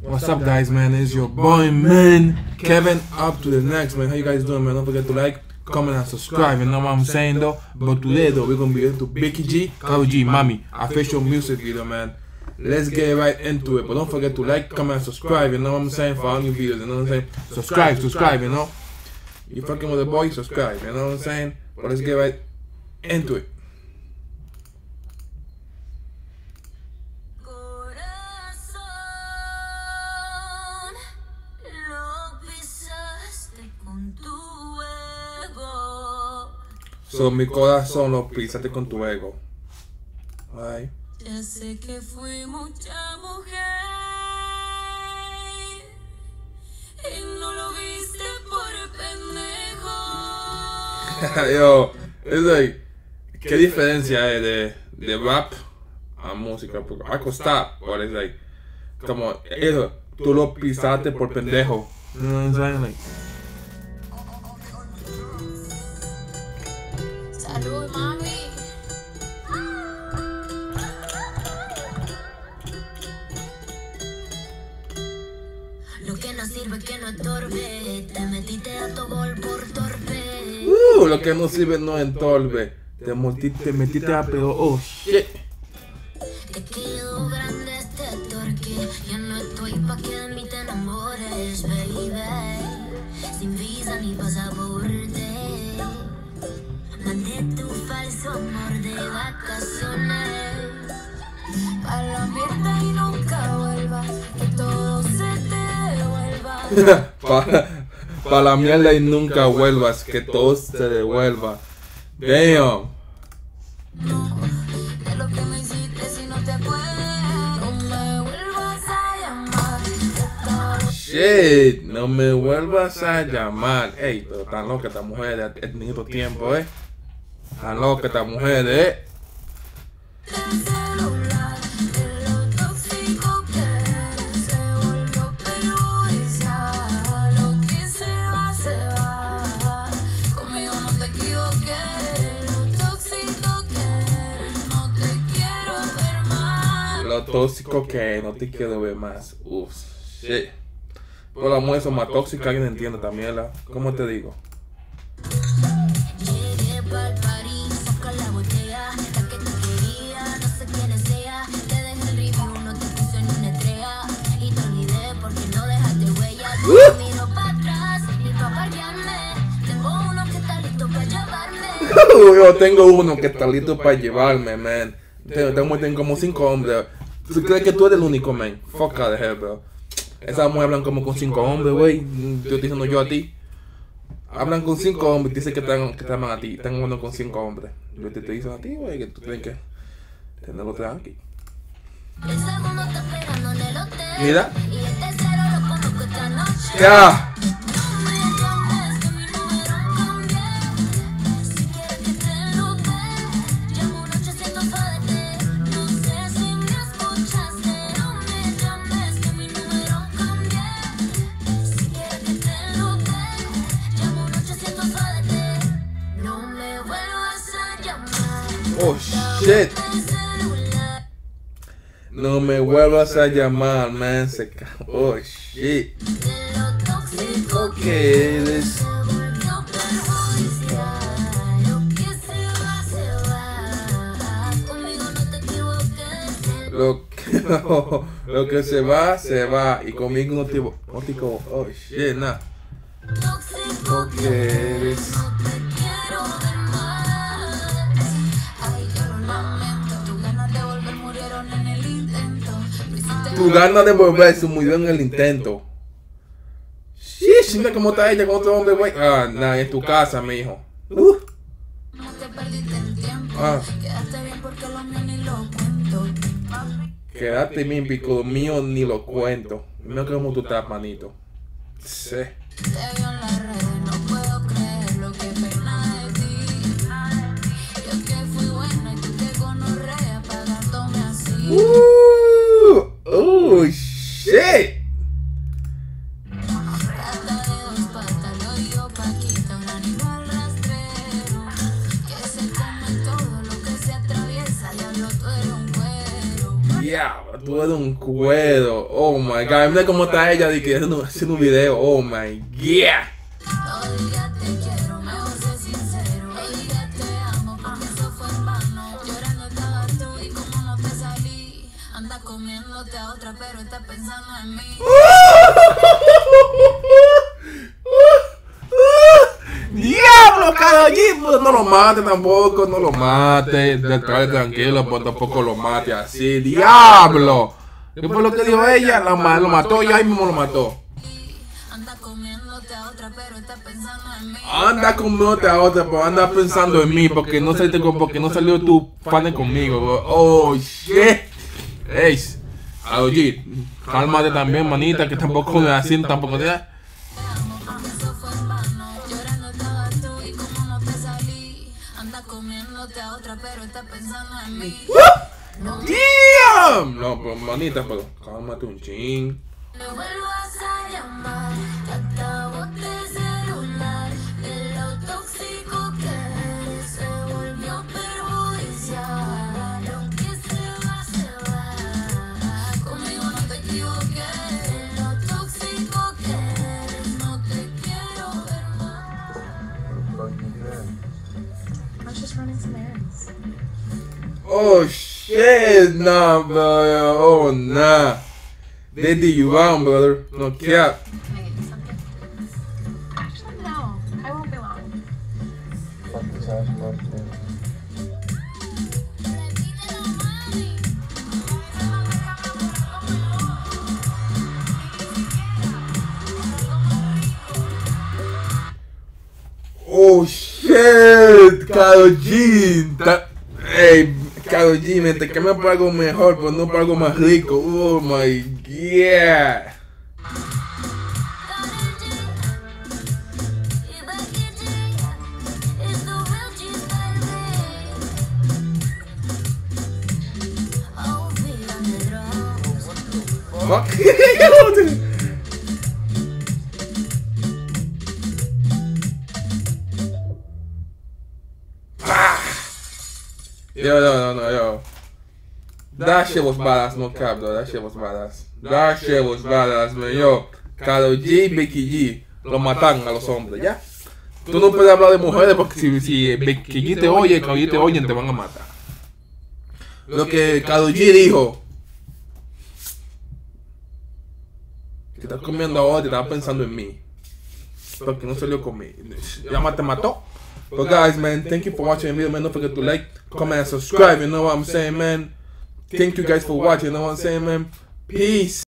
What's up, guys, man? It's your boy, man, Kevin. Up to the next, man. How you guys doing, man? Don't forget to like, comment, and subscribe. You know what I'm saying, though? But today, though, we're gonna be into Becky G, Karol G, Mami, official music video, man. Let's get right into it. But don't forget to like, comment, and subscribe. You know what I'm saying? For all new videos, you know what I'm saying? Subscribe, subscribe, you know? You fucking with the boy, subscribe. You know what I'm saying? But let's get right into it. So, mi corazón lo pisaste con tu ego. Ay. Ya sé que fui mucha mujer y no lo viste por pendejo. Yo, es like, ¿qué diferencia hay de, de rap a música? Porque I could stop, but it's like, como, eso, tú lo pisaste por pendejo. You know what I'm saying? Like, Lo que no sirve que no estorbe. Te metiste a tu gol por torpe. uh, lo que no sirve no entorbe. Te, multi- te metiste a pedo, oh shit. Te quedó grande este torque. Ya no estoy pa' que de mí te enamores, baby. Sin visa ni pasaporte. Mandé tu falso amor de vacaciones. A la mierda y Para pa la mierda y nunca vuelvas, que todo se devuelva. Damn. De lo que me hiciste si no te acuerdas. No me vuelvas a llamar. Shit, no me vuelvas a llamar. Ey, pero tan loca esta mujer de tenido tiempo, eh. Tan loca esta mujer, eh. Tóxico que no te quiero ver más. Uf, shit. Las mujeres son más tóxicas, alguien entiende también, la. ¿Cómo te digo? La la. Yo tengo uno que está listo para llevarme, man. Tengo, tengo como cinco hombres. ¿Tú crees que tú eres el único, man? Fuck out of here, bro. Esas mujeres hablan como con cinco hombres, güey. Yo estoy diciendo yo a ti. Hablan con cinco hombres y dicen que te, que te aman a ti. Están hablando con cinco hombres. Yo te estoy diciendo a ti, güey, que tú tienes que tenerlo tranqui. Mira. ¡Ya! Oh, shit. No me vuelvas a llamar, man. Se Oh, shit. ¿Qué eres? Lo que no. Lo que, se va, se va. Y conmigo no te, no Oh, shit, nah. Que eres. Tu gana de volver se murió en el intento. Shish, mira cómo está ella con otro hombre, güey. Ah, nah, en tu casa, mi hijo. Uh, No te perdiste el tiempo. Ah. Quedaste bien porque lo mío ni lo cuento. quédate mi pico mío, ni lo cuento. Mira cómo tú estás, manito. Sí. Te veo en las redes, no puedo creer lo que pena de ti. Yo que fui buena y tú que gonorrea pagándome así. Uh, atraviesa, diablo tú eres un cuero. Oh my god, mira cómo está ella haciendo, haciendo un video. Oh my god. No Diablo, pues no lo mate tampoco, no lo mate, detrás tranquilo, pues tampoco lo mate así, diablo. ¿Qué fue lo que dijo ella? La lo mató, ya ahí mismo lo mató. Anda comiéndote a otra, pero mí. Anda pero pensando en mí, porque no con, porque no salió tu fan conmigo. Oh shit. Karol G, cálmate también, manita, que tampoco me así, tampoco y como no pero estás pensando en mí. No Damn. No, pues manita, pero cálmate un ching. Oh shit, nah, bro. Oh nah. They did you wrong, brother. No cap. Can I get you something? Actually, no. I won't be long. Oh shit, Karol G. Ta- Hey, Karol G, me te cambia por algo mejor, pero no por algo más rico. Oh my god. Fuck. Yo, no, no, no, yo. That shit was badass, no cap, though. That shit was badass. That shit was badass, man. Yo, Karol G, Becky G, lo matan a los hombres, ¿ya? Tú no puedes hablar de mujeres porque si, si Becky te oye, Karol G te oyen, te van a matar. Lo que Karol G dijo. Que estás comiendo ahora, te estaba pensando en mí. Porque no salió conmigo. Ya te mató. But guys, man, thank you for watching video, man. Don't forget to like, comment, and subscribe. You know what I'm saying, man. Thank you guys for watching. You know what I'm saying, man. Peace.